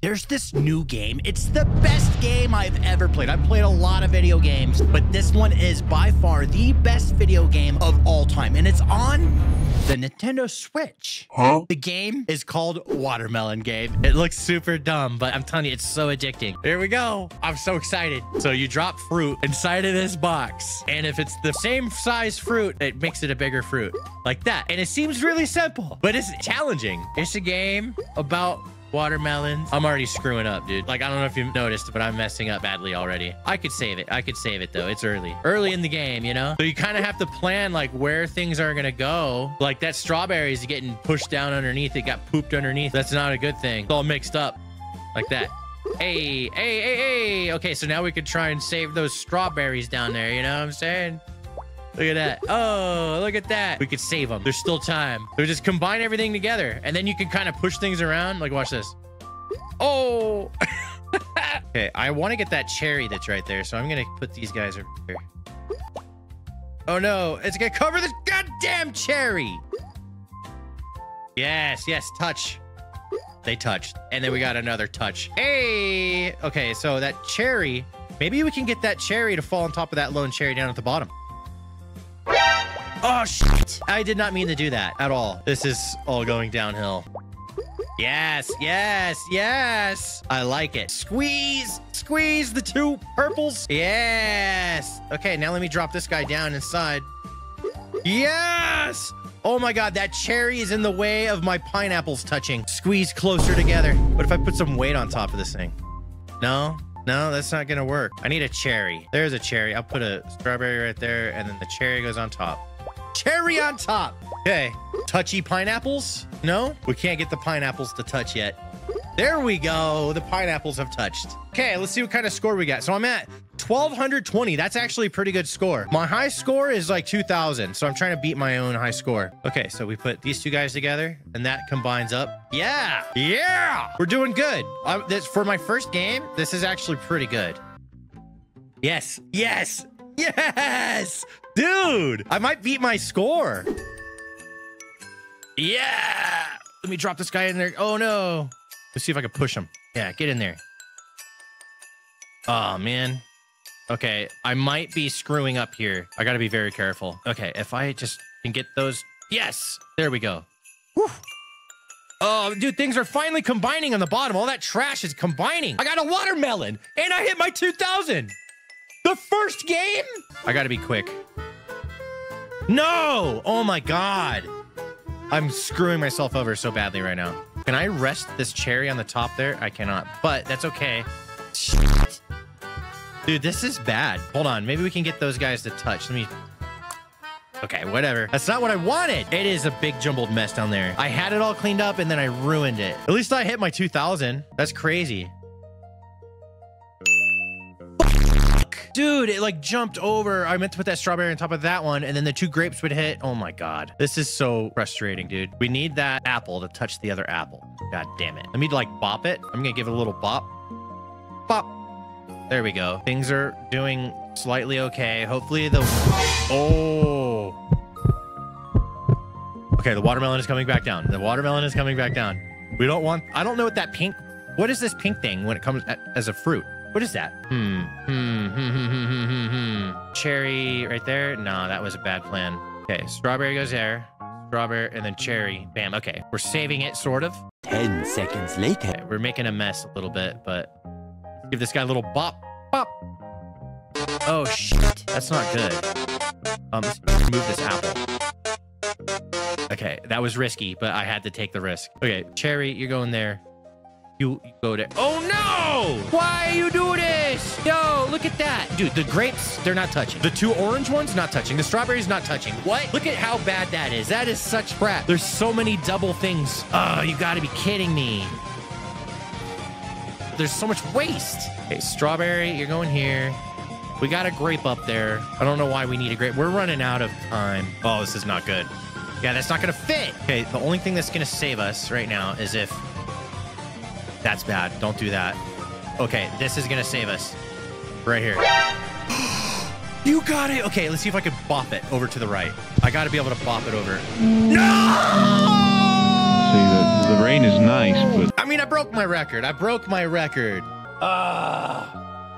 There's this new game. It's the best game I've ever played. I've played a lot of video games, but this one is by far the best video game of all time. And it's on the Nintendo Switch. Huh? The game is called Watermelon Game. It looks super dumb, but I'm telling you, it's so addicting. Here we go. I'm so excited. So you drop fruit inside of this box. And if it's the same size fruit, it makes it a bigger fruit like that. And it seems really simple, but it's challenging. It's a game about watermelons. I'm already screwing up, dude. Like, I don't know if you've noticed, but I'm messing up badly already. I could save it. I could save it, though. It's early. Early in the game, you know? So you kind of have to plan, like, where things are going to go. Like, that strawberry is getting pushed down underneath. It got pooped underneath. That's not a good thing. It's all mixed up like that. Hey, hey, hey, hey. Okay, so now we could try and save those strawberries down there. You know what I'm saying? Look at that. Oh, look at that. We could save them. There's still time. So just combine everything together and then you can kind of push things around. Like, watch this. Oh. okay, I want to get that cherry that's right there. So I'm going to put these guys over here. Oh no, it's going to cover this goddamn cherry. Yes, yes, touch. They touched. And then we got another touch. Hey. Okay, so that cherry, maybe we can get that cherry to fall on top of that lone cherry down at the bottom. Oh, shit. I did not mean to do that at all. This is all going downhill. Yes, yes, yes. I like it. Squeeze, squeeze the two purples. Yes. Okay, now let me drop this guy down inside. Yes. Oh my God, that cherry is in the way of my pineapples touching. Squeeze closer together. What if I put some weight on top of this thing? No, no, that's not gonna work. I need a cherry. There's a cherry. I'll put a strawberry right there, and then the cherry goes on top. Cherry on top. Okay. Touchy pineapples? No, we can't get the pineapples to touch yet. There we go. The pineapples have touched. Okay, let's see what kind of score we got. So I'm at 1220. That's actually a pretty good score. My high score is like 2000. So I'm trying to beat my own high score. Okay, so we put these two guys together and that combines up. Yeah. Yeah. We're doing good. Uh, this, for my first game, this is actually pretty good. Yes. Yes. Yes. Dude, I might beat my score. Yeah. Let me drop this guy in there. Oh, no. Let's see if I can push him. Yeah, get in there. Oh, man. Okay, I might be screwing up here. I got to be very careful. Okay, if I just can get those. Yes, there we go. Whew. Oh, dude, things are finally combining on the bottom. All that trash is combining. I got a watermelon and I hit my 2000. The first game? I got to be quick. No! Oh my God. I'm screwing myself over so badly right now. Can I rest this cherry on the top there? I cannot, but that's okay. Shit. Dude, this is bad. Hold on. Maybe we can get those guys to touch. Let me... Okay, whatever. That's not what I wanted. It is a big jumbled mess down there. I had it all cleaned up and then I ruined it. At least I hit my 2000. That's crazy. Dude, it like jumped over. I meant to put that strawberry on top of that one, and then the two grapes would hit. Oh my God. This is so frustrating, dude. We need that apple to touch the other apple. God damn it. Let me like bop it. I'm gonna give it a little bop. Bop. There we go. Things are doing slightly okay. Hopefully the... Oh. Okay, the watermelon is coming back down. The watermelon is coming back down. We don't want... I don't know what that pink... What is this pink thing when it comes as a fruit? What is that? Hmm. Hmm. Hmm. Hmm. Hmm. Hmm. Hmm. hmm. Cherry right there. No, that was a bad plan. Okay, strawberry goes there. Strawberry and then cherry. Bam. Okay, we're saving it, sort of. Ten seconds later. Okay, we're making a mess a little bit, but give this guy a little bop. Bop. Oh, shit. That's not good. Um, let's move this apple. Okay, that was risky, but I had to take the risk. Okay, cherry, you're going there. You, you go there. Oh no! Why are you doing this? Yo, look at that. Dude, the grapes, they're not touching. The two orange ones, not touching. The strawberries, not touching. What? Look at how bad that is. That is such crap. There's so many double things. Oh, you gotta be kidding me. There's so much waste. Okay, strawberry, you're going here. We got a grape up there. I don't know why we need a grape. We're running out of time. Oh, this is not good. Yeah, that's not gonna fit. Okay, the only thing that's gonna save us right now is if that's bad. Don't do that. Okay, this is gonna save us. Right here. you got it. Okay, let's see if I can bop it over to the right. I gotta be able to bop it over. No! See, the, the rain is nice, but I mean, I broke my record. I broke my record. Ah.